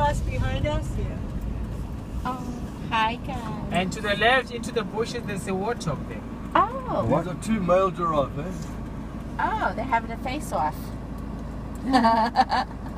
bus behind us? Yeah. Oh, hi guys. And to the left, into the bushes, there's a warthog there. Oh, These are two male giraffe, eh? oh, they're having a face off.